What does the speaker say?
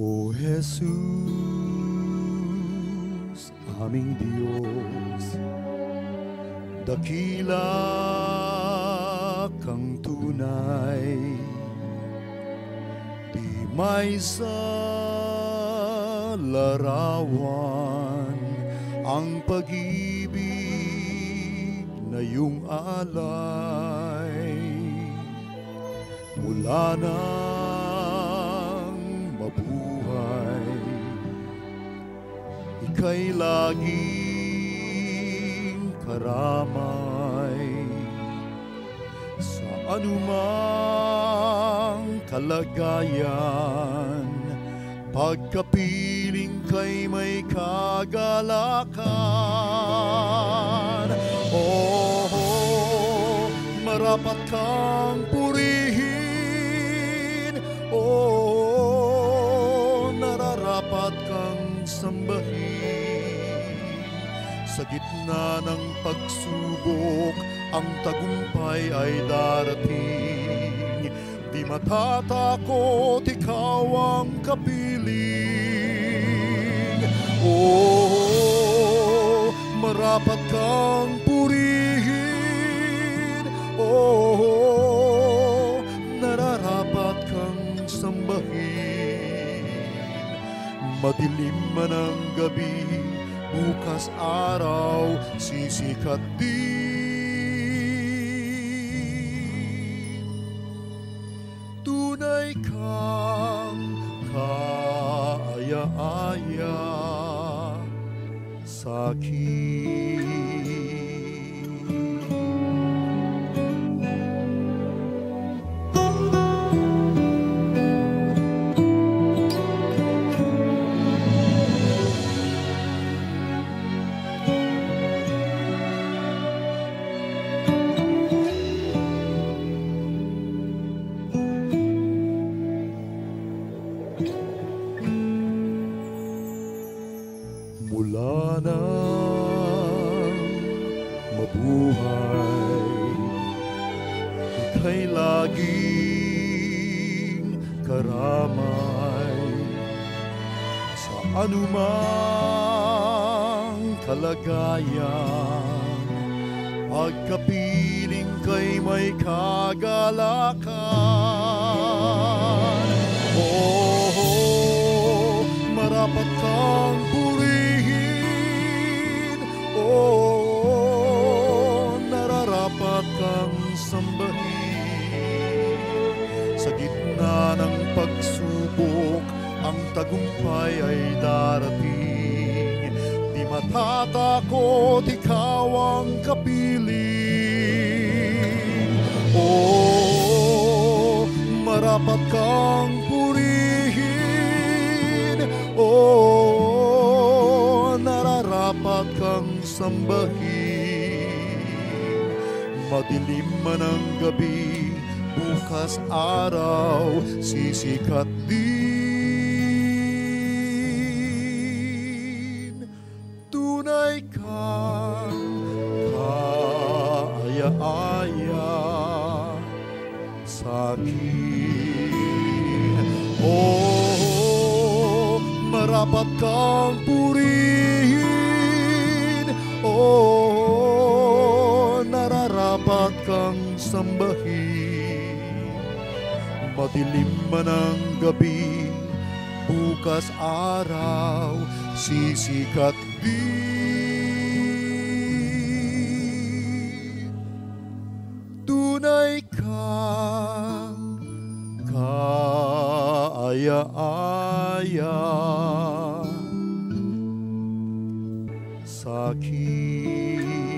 O Jesus, aming Diyos, dakila kang tunay, di may sa larawan ang pag-ibig na iyong alay. Mula nang ika'y laging karamay. Sa anumang kalagayan pagkapiling kay may kagalakan. Oh, marapat kang purihin. Oh, sambahin. Sa gitna ng pagsubok Ang tagumpay ay darating. Di matatakot, ikaw ang kapiling. Oh, marapat kang purihin. Oh, nararapat kang sambahin Madilim man ang gabi, bukas araw, sisikat din tunay kang kaaya-aya sa akin. Mula nang mabuhay. Ika'y laging karamay. Sa anumang kalagayan Pagkapiling kay may kagalakan. Oh, marapat kang tagumpay ay darating. Di matatakot, ikaw ang kapiling. Oh, marapat kang purihin. Oh, nararapat kang sambahin. Madilim man ang gabi, bukas araw, sisikat din kaaya-aya sa akin. Oh, marapat kang purihin. Oh, nararapat kang sambahin. Madilim man ang gabi, bukas araw, sisikat din tunay kang kaaya-aya sa akin.